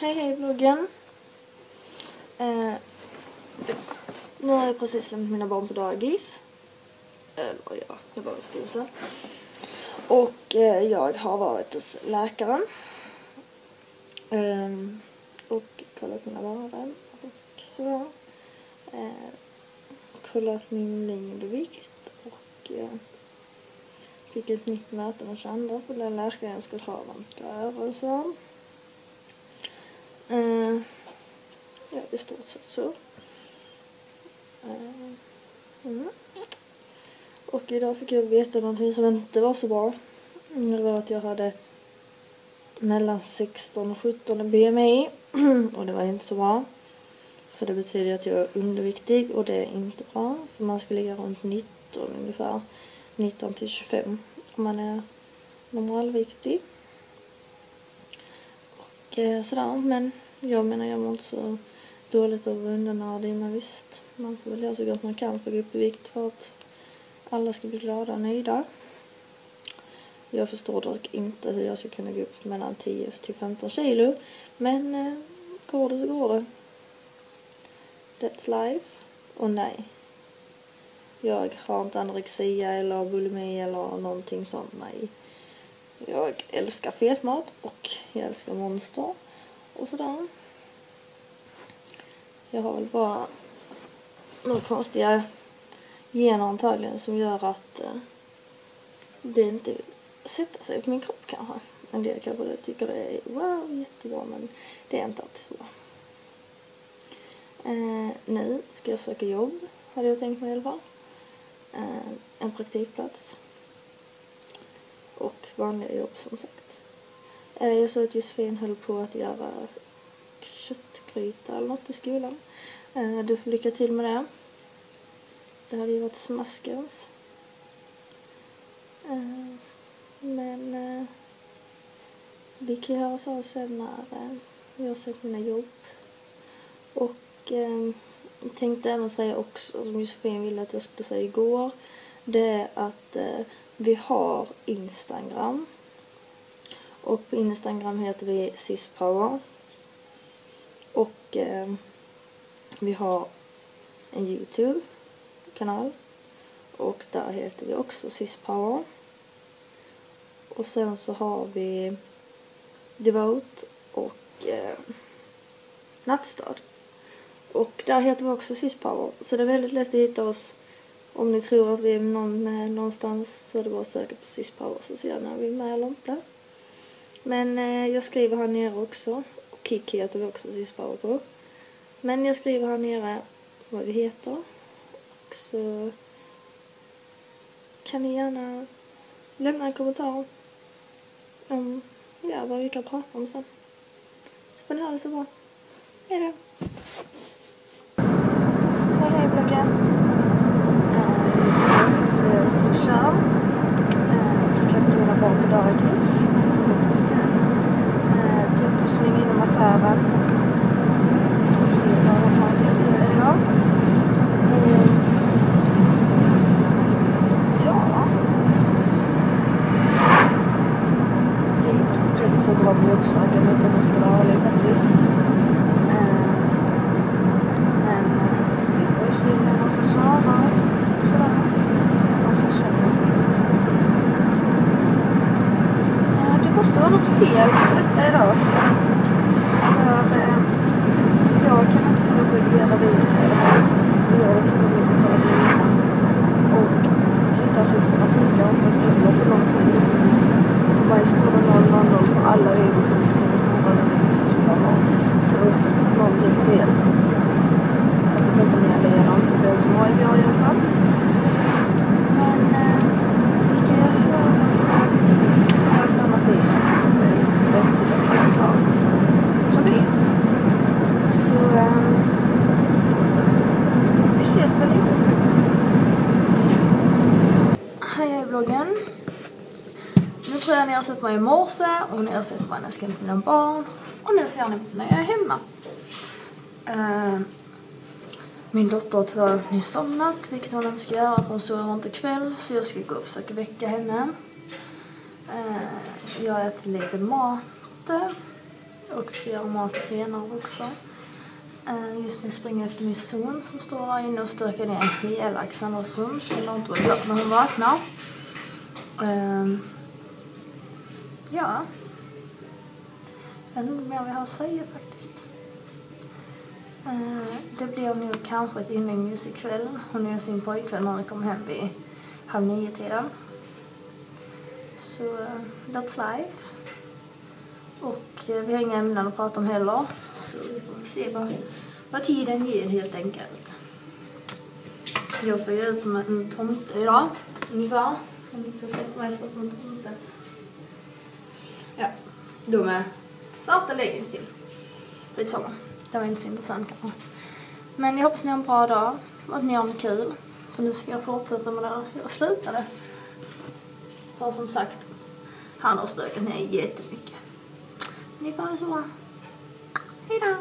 Hej hej bloggen. Eh, nu har jag precis lämnat mina barn på dagis. Eh, Eller ja, jag var hos styrelsen. Och eh, jag har varit hos läkaren. Eh, och kollat mina varor och så. Eh, kollat min längd och vikt. Och eh, fick ett nytt möte den 22 för den läkaren skulle ha varmt där och så. Uh, ja, i stort sett så. Eh, mm. Och idag fick jag veta någonting som inte var så bra. Mm, det var att jag hade mellan 16 och 17 BMI. och det var inte så bra. För det betyder att jag är underviktig och det är inte bra. För man ska ligga runt 19 ungefär. 19 till 25 om man är normalviktig. Och eh, sådär. Men jag menar jag mår inte så dåligt av undernäring. Men visst, man får väl göra så gott man kan för att gå upp i vikt för att alla ska bli glada och nöjda. Jag förstår dock inte hur jag ska kunna gå upp mellan 10 till 15 kilo. Men eh, går det så går det. That's life. Och nej. Jag har inte anorexia eller bulimi eller någonting sånt, nej. Jag älskar fetmat och jag älskar monster och sådär. Jag har väl bara några konstiga gener antagligen som gör att eh, det inte vill sätta sig på min kropp kanske. En del kanske tycker det är wow, jättebra men det är inte alltid så. Eh, nu ska jag söka jobb, hade jag tänkt mig i alla fall. Eh, en praktikplats. Och vanliga jobb som sagt. Eh, jag såg att Josefin höll på att göra skryta eller något i skolan. Eh, du får lycka till med det. Det hade ju varit smaskens. Eh, men eh, vi kan ju höras av sen när jag har sökt mina jobb. Och jag tänkte även säga också, som Josefin ville att jag skulle säga igår, det är att vi har Instagram. Och på Instagram heter vi Sispower. Och eh, vi har en Youtube-kanal. Och där heter vi också Sispower. Och sen så har vi Devote och eh, Nattstad. Och där heter vi också Sispower. Så det är väldigt lätt att hitta oss. Om ni tror att vi är någon med någonstans så är det bara att söka på Sispower så ser ni om vi är med eller inte. Men eh, jag skriver här nere också. Och Kik heter vi också Sispower på. Men jag skriver här nere vad vi heter. Och så kan ni gärna lämna en kommentar om ja, vad vi kan prata om sen. Så får ni ha det så bra. Hej då! Hej hej bloggen! Just nu så är jag ute och kör. Uh, ska hämta mina barn på dagis om en liten stund. Uh, tänkte svänga inom affären och se vad de har att erbjuda idag. Uh, ja. Det gick rätt så bra med jobbsökandet om jag ska vara ärlig faktiskt. Uh, men uh, vi får ju se om det är någon som svarar och sådär. Eller någon som känner för det liksom. Uh, det måste vara något flytta idag. För eh, jag kan inte kolla på ideella videos i alla jag vet inte om jag kan kolla på innan. Och tittarsiffrorna funkar inte heller på någon sida tidning. Och bara står 000 på alla videos som är på alla videos som jag har. Så någonting är fel. Jag hoppas inte ni alla igenom det som jag gör i alla fall. Men eh, vi kan ju höra sen när jag har stannat bilen. För det är inte så lätt att sitta kvar. Kör bil. Så eh, vi in just nu. Hej, jag är vloggen. Nu tror jag ni har sett mig i morse och ni har sett mig när jag ska hämta mina barn. Och nu ser ni när jag är hemma. Ehm, min dotter har tyvärr nyss somnat, vilket hon inte ska göra för hon sover inte kväll. Så jag ska gå och försöka väcka henne. Eh, jag äter lite mat. och ska göra mat senare också. Eh, just nu springer jag efter min son som står här inne och stökar ner hela Alexandras rum så hon inte vad gör när hon vaknar. Um, ja. Jag vet inte mer vi har att säga faktiskt. Uh, det blir nog kanske ett inlägg ikväll. Hon är sin pojkvän när hon kommer hem vid halv nio-tiden. Så uh, that's life. Och uh, vi har inga ämnen att prata om heller. Se vad, vad tiden ger helt enkelt. Jag ser ut som en tomte idag, ungefär. Om ni ska sätta mig som en tomte. Ja, de är svarta leggings till. Skitsamma. Det var inte så intressant kanske. Men jag hoppas ni har en bra dag och att ni har det kul. För nu ska jag fortsätta med det här. Jag slutade. För som sagt, han har stökat ner jättemycket. Ni får ha det så bra. Hejdå!